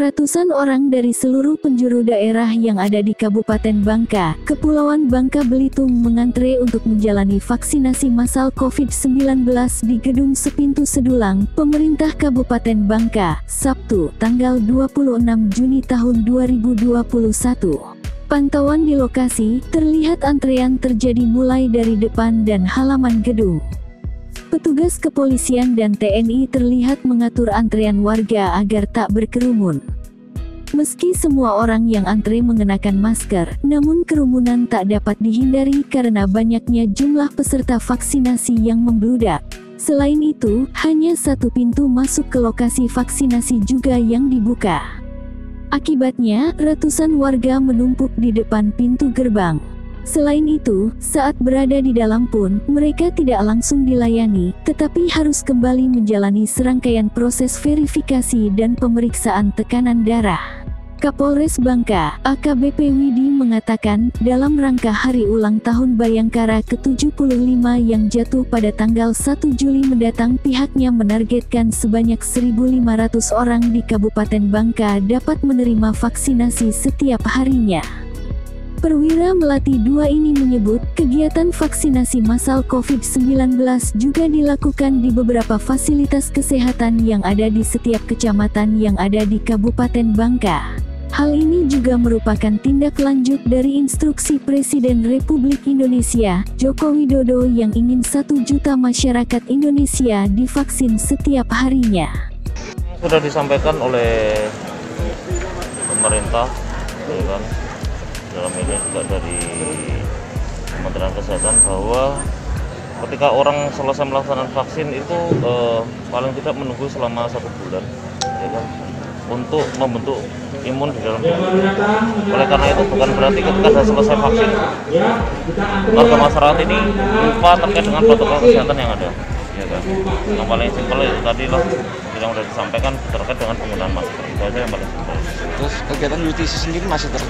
Ratusan orang dari seluruh penjuru daerah yang ada di Kabupaten Bangka, Kepulauan Bangka Belitung mengantre untuk menjalani vaksinasi massal COVID-19 di Gedung Sepintu Sedulang, Pemerintah Kabupaten Bangka, Sabtu, tanggal 26 Juni tahun 2021. Pantauan di lokasi, terlihat antrean terjadi mulai dari depan dan halaman gedung. Petugas kepolisian dan TNI terlihat mengatur antrean warga agar tak berkerumun. Meski semua orang yang antre mengenakan masker, namun kerumunan tak dapat dihindari karena banyaknya jumlah peserta vaksinasi yang membludak. Selain itu, hanya satu pintu masuk ke lokasi vaksinasi juga yang dibuka. Akibatnya, ratusan warga menumpuk di depan pintu gerbang. Selain itu, saat berada di dalam pun, mereka tidak langsung dilayani, tetapi harus kembali menjalani serangkaian proses verifikasi dan pemeriksaan tekanan darah. Kapolres Bangka, AKBP Widi mengatakan, dalam rangka hari ulang tahun Bayangkara ke-75 yang jatuh pada tanggal 1 Juli mendatang pihaknya menargetkan sebanyak 1.500 orang di Kabupaten Bangka dapat menerima vaksinasi setiap harinya. Perwira Melati II ini menyebut, kegiatan vaksinasi massal COVID-19 juga dilakukan di beberapa fasilitas kesehatan yang ada di setiap kecamatan yang ada di Kabupaten Bangka. Hal ini juga merupakan tindak lanjut dari instruksi Presiden Republik Indonesia, Joko Widodo yang ingin satu juta masyarakat Indonesia divaksin setiap harinya. Sudah disampaikan oleh pemerintah, kan, dalam ini juga dari Kementerian Kesehatan bahwa ketika orang selesai melaksanakan vaksin itu eh, paling tidak menunggu selama satu bulan ya kan, untuk membentuk imun di dalam tubuh. Oleh karena itu bukan berarti ketika sudah selesai vaksin warga masyarakat ini lupa terkait dengan protokol kesehatan yang ada. Ya kan? Yang paling simpel itu tadi lah yang sudah disampaikan terkait dengan penggunaan masker itu aja yang paling simpel. Terus kegiatan nutrisi sendiri masih terus